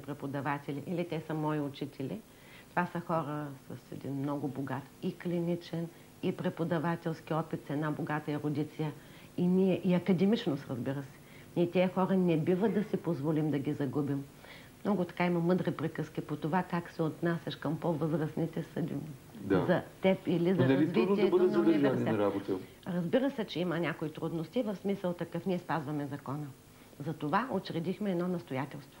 преподаватели или те са мои учители. Това са хора с един много богат и клиничен, и преподавателски опит, с една богата ерудиция. И ние, и академичност, разбира се. Ние тези хора не бива да си позволим да ги загубим. Много така има мъдри приказки по това как се отнасяш към по-възрастните съдим. Да. За теб или за Но не ли трудно да развитието бъдат на университета. Разбира се, че има някои трудности, в смисъл такъв ние спазваме закона. Затова учредихме едно настоятелство.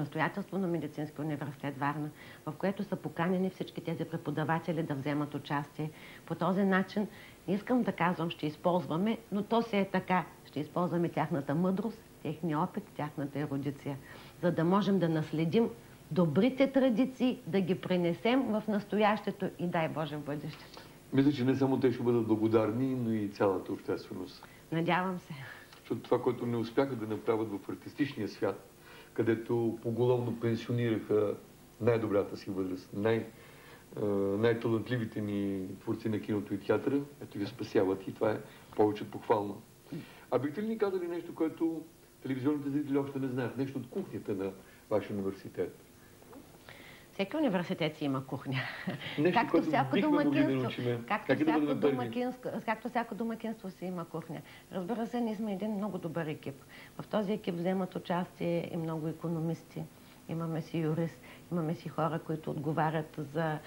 Настоятелство на Медицинския университет Варна, в което са поканени всички тези преподаватели да вземат участие. По този начин, не искам да казвам, ще използваме, но то се е така. Ще използваме тяхната мъдрост, техния опит, тяхната ерудиция, за да можем да наследим добрите традиции, да ги пренесем в настоящето и дай Боже в бъдещето. Мисля, че не само те ще бъдат благодарни, но и цялата общественост. Надявам се. Защото това, което не успяха да направят в артистичния свят, където поголовно пенсионираха най-добрата си възраст, най-талантливите ни творци на киното и театъра, ето ги спасяват и това е повече похвално. А бихте ли ни казали нещо, което телевизионните зрители още не знаят? Нещо от кухнята на вашия университет? Всеки университет си има кухня. Нещо, както всяко да домакинство, както, Как е да всяко първи? домакинство, както всяко домакинство си има кухня. Разбира се, ние сме един много добър екип. В този екип вземат участие и много економисти. Имаме си юрист, имаме си хора, които отговарят за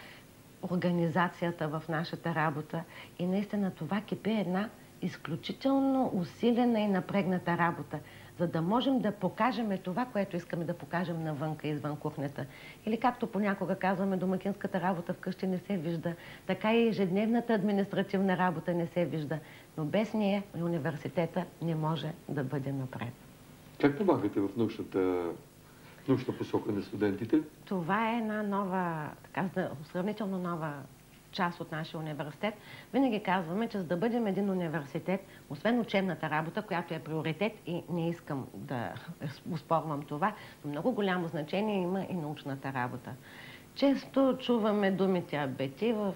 организацията в нашата работа. И наистина това кипи една изключително усилена и напрегната работа, за да можем да покажем това, което искаме да покажем навънка, извън кухнята. Или както понякога казваме, домакинската работа вкъщи не се вижда, така и ежедневната административна работа не се вижда. Но без нея университета не може да бъде напред. Как помагате в научната, научна посока на студентите? Това е една нова, така, сравнително нова част от нашия университет. Винаги казваме, че за да бъдем един университет, освен учебната работа, която е приоритет и не искам да успорвам това, но много голямо значение има и научната работа. Често чуваме думите, абе ти в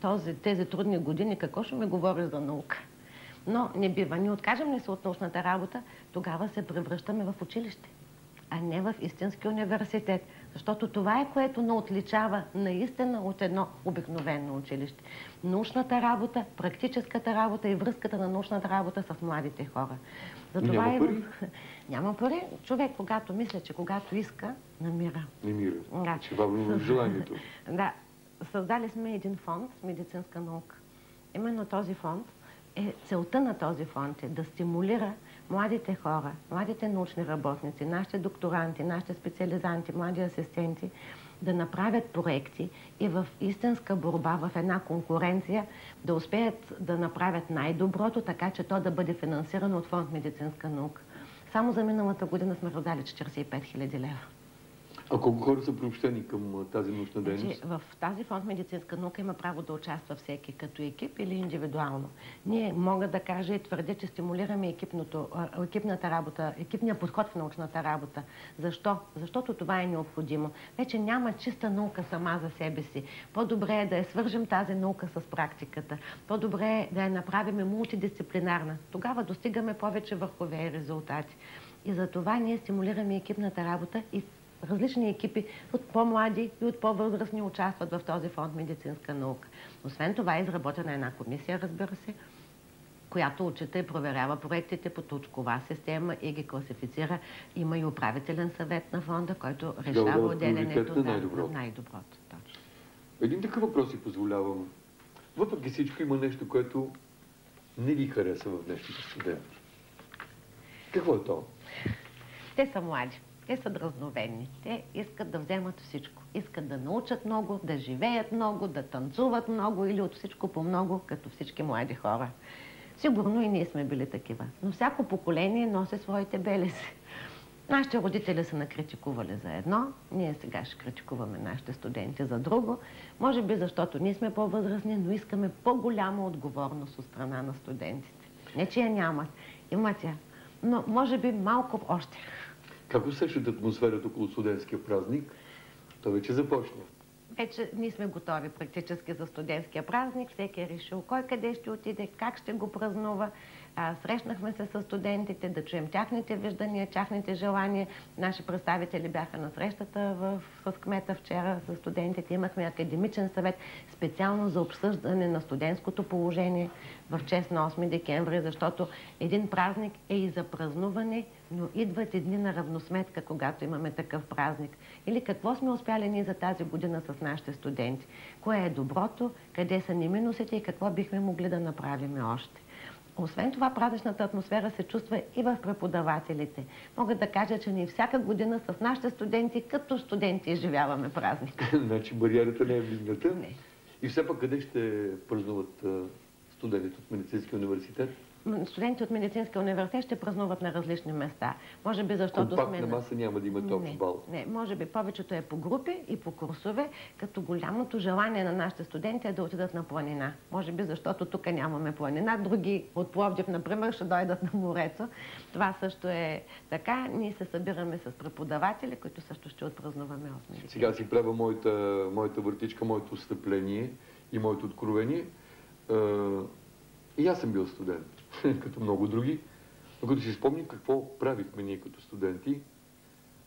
този, тези трудни години, какво ще ми говориш за наука? Но не бива. Ни откажем ли се от научната работа, тогава се превръщаме в училище а не в истински университет. Защото това е което не отличава наистина от едно обикновено училище. Научната работа, практическата работа и връзката на научната работа с младите хора. Няма и в- пари? Няма пари. Човек, когато мисля, че когато иска, намира. Не мира. Да. Че бавно желанието. Да, създали сме един фонд медицинска наука. Именно този фонд е, целта на този фонд е да стимулира младите хора, младите научни работници, нашите докторанти, нашите специализанти, млади асистенти да направят проекти и в истинска борба, в една конкуренция да успеят да направят най-доброто, така че то да бъде финансирано от фонд медицинска наука. Само за миналата година сме раздали 45 000 лева. А колко хора са приобщени към тази научна Значи, дейност? в тази фонд медицинска наука има право да участва всеки като екип или индивидуално. Ние мога да кажа и твърдя, че стимулираме екипното, екипната работа, екипния подход в научната работа. Защо? Защото това е необходимо. Вече няма чиста наука сама за себе си. По-добре е да я свържем тази наука с практиката. По-добре е да я направим мултидисциплинарна. Тогава достигаме повече върхове резултати. И за това ние стимулираме екипната работа и различни екипи от по-млади и от по-възрастни участват в този фонд медицинска наука. Освен това е изработена една комисия, разбира се, която отчита и проверява проектите по точкова система и ги класифицира. Има и управителен съвет на фонда, който решава отделянето на да, най-доброто. на най-доброто. Точно. Един такъв въпрос си позволявам. Въпреки всичко има нещо, което не ви хареса в днешните студенти. Какво е то? Те са млади. Те са дразновени. Те искат да вземат всичко. Искат да научат много, да живеят много, да танцуват много или от всичко по много, като всички млади хора. Сигурно и ние сме били такива. Но всяко поколение носи своите белези. Нашите родители са накритикували за едно, ние сега ще критикуваме нашите студенти за друго. Може би защото ние сме по-възрастни, но искаме по-голяма отговорност от страна на студентите. Не, че я нямат. Имат я. Но може би малко още. Как усещате атмосферата около студентския празник? Той вече започна. Вече ние сме готови практически за студентския празник. Всеки е решил кой къде ще отиде, как ще го празнува. Срещнахме се с студентите, да чуем тяхните виждания, тяхните желания. Наши представители бяха на срещата в, с кмета вчера с студентите. Имахме академичен съвет специално за обсъждане на студентското положение в чест на 8 декември, защото един празник е и за празнуване, но идват и дни на равносметка, когато имаме такъв празник. Или какво сме успяли ние за тази година с нашите студенти? Кое е доброто, къде са ни минусите и какво бихме могли да направим още? Освен това, празничната атмосфера се чувства и в преподавателите. Мога да кажа, че ние всяка година с нашите студенти, като студенти, изживяваме празник. значи бариерата не е вдигната. Не. И все пак къде ще празнуват студентите от медицинския университет? Студенти от медицинския университет ще празнуват на различни места. Може би защото Компактна сме... маса няма да имат общ бал. Не, може би повечето е по групи и по курсове, като голямото желание на нашите студенти е да отидат на планина. Може би защото тук нямаме планина. Други от Пловдив, например, ще дойдат на морето. Това също е така. Ние се събираме с преподаватели, които също ще отпразнуваме 8 Сега си правя моята, моята въртичка, моето стъпление и моето откровение. И аз съм бил студент. като много други. Но като си спомним какво правихме ние като студенти,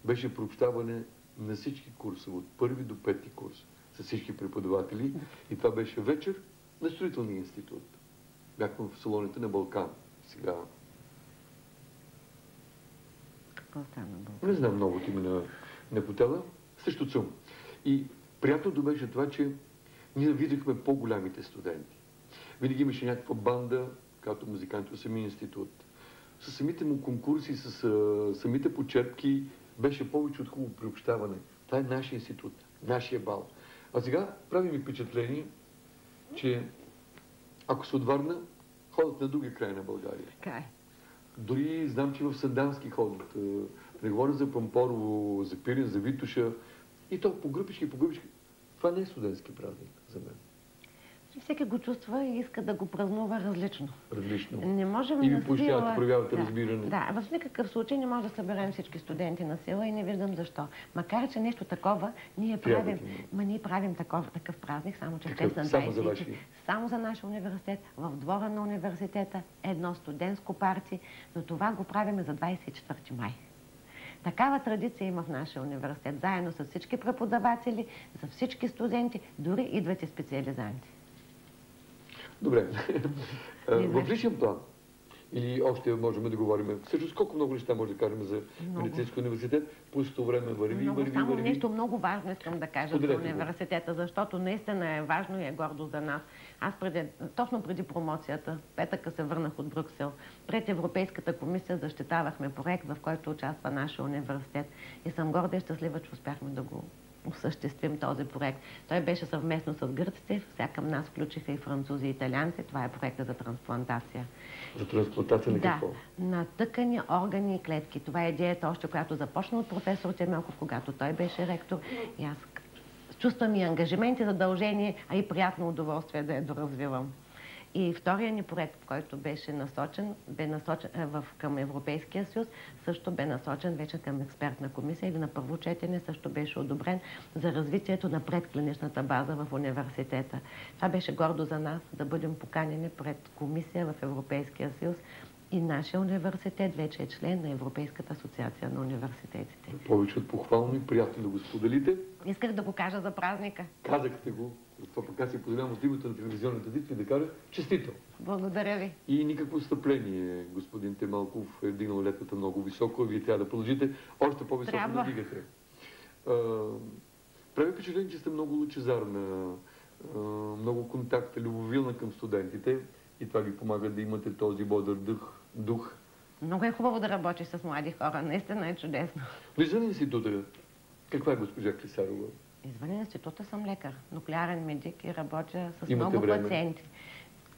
беше прообщаване на всички курсове, от първи до пети курс, с всички преподаватели. И това беше вечер на строителния институт. Бяхме в салоните на Балкан. Сега... Какво стана Балкан? Не знам много ти ми на, на хотела. Също съм. И приятното беше това, че ние видяхме по-голямите студенти. Винаги имаше някаква банда, като музиканти от самия институт. С самите му конкурси, с а, самите почерпки беше повече от хубаво приобщаване. Това е нашия институт, нашия бал. А сега прави ми впечатление, че ако се отварна, ходят на други края на България. Така е. Дори знам, че в Сандански ходят. Не говоря за Пампорово, за Пирин, за Витуша. И то по групички, по групички. Това не е студентски празник за мен. Всеки го чувства и иска да го празнува различно. Различно. Не можем и ви поощрявате, сила... проявявате да, разбиране. Да, в никакъв случай не може да съберем всички студенти на сила и не виждам защо. Макар, че нещо такова, ние Трябва правим, има. ма ние правим таков, такъв празник, само че са само за 20. вашия. Само за нашия университет, в двора на университета, едно студентско парти, но това го правим за 24 май. Такава традиция има в нашия университет, заедно с всички преподаватели, за всички студенти, дори идват и специализанти. Добре. Не в личен план, или още можем да говорим, всъщност колко много неща може да кажем за медицински университет, по същото време върви, Много, върви, само върви. нещо много важно искам да кажа за университета, защото наистина е важно и е гордо за нас. Аз преди, точно преди промоцията, петъка се върнах от Брюксел, пред Европейската комисия защитавахме проект, в който участва нашия университет. И съм горда и щастлива, че успяхме да го осъществим този проект. Той беше съвместно с гърците, към нас включиха и французи и италианци. Това е проекта за трансплантация. За трансплантация на Да, какво? на тъкани, органи и клетки. Това е идеята още, която започна от професор Темелков, когато той беше ректор. И аз чувствам и ангажимент и задължение, а и приятно удоволствие да я доразвивам. И втория ни проект, който беше насочен, бе насочен е, в, към Европейския съюз, също бе насочен вече към експертна комисия или на първо четене също беше одобрен за развитието на предклиничната база в университета. Това беше гордо за нас да бъдем поканени пред комисия в Европейския съюз и нашия университет вече е член на Европейската асоциация на университетите. Повече от похвално и приятно да го споделите. Исках да го кажа за празника. Казахте го, това пък аз си позволявам от името на телевизионната дитва да кажа честито. Благодаря ви. И никакво стъпление. Господин Темалков е вдигнал летвата много високо, вие трябва да продължите още по-високо да вдигате. А, прави впечатление, че сте много лучезарна, а, много контакта, любовилна към студентите и това ви помага да имате този бодър дух. дух. Много е хубаво да работиш с млади хора. Наистина е чудесно. Но извън института, каква е госпожа Клисарова? Извън института съм лекар, нуклеарен медик и работя с Имате много време? пациенти.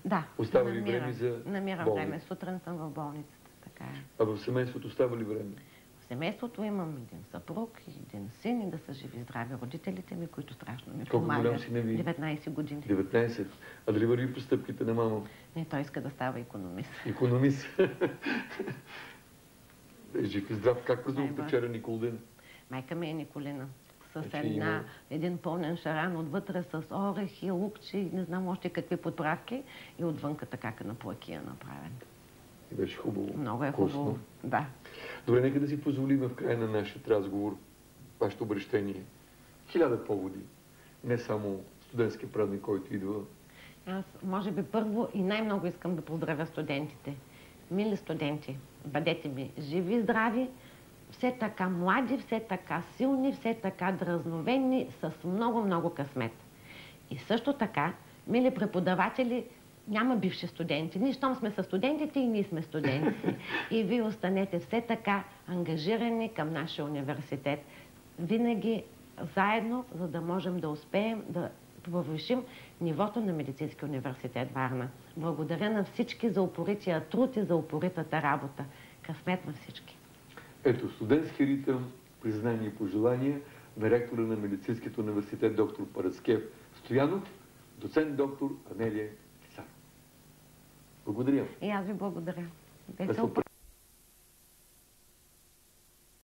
Да. Остава ли намирам- време за Намирам болни? време. Сутрин съм в болницата. Така е. А в семейството става ли време? В семейството имам един съпруг, и един син и да са живи здрави родителите ми, които страшно ми Колко голям помагат. син е ви? 19 години. 19. А дали върви по стъпките на мама? Не, той иска да става економист. Економист. Е, Жив и здрав. Как празнувахте вчера Николден? Майка ми е Николина. С Значи една, има- един пълнен шаран отвътре с орехи, лукчи, не знам още какви подправки и отвънка така на плакия направен. И беше хубаво. Много е вкусно. хубаво. Да. Добре, нека да си позволим в края на нашия разговор вашето обращение. Хиляда поводи. Не само студентски празник, който идва. Аз, може би, първо и най-много искам да поздравя студентите. Мили студенти, бъдете ми живи, здрави, все така млади, все така силни, все така дразновени, с много-много късмет. И също така, мили преподаватели, няма бивши студенти. Ние, щом сме са студентите и ние сме студенти. И вие останете все така ангажирани към нашия университет. Винаги заедно, за да можем да успеем да повишим нивото на Медицински университет Варна. Благодаря на всички за упорития труд и за упоритата работа. Късмет на всички. Ето, студентски ритъм, признание и пожелания на ректора на Медицинският университет доктор Параскев Стоянов, доцент доктор Анелия Кисар. Благодаря. И аз ви благодаря. Весел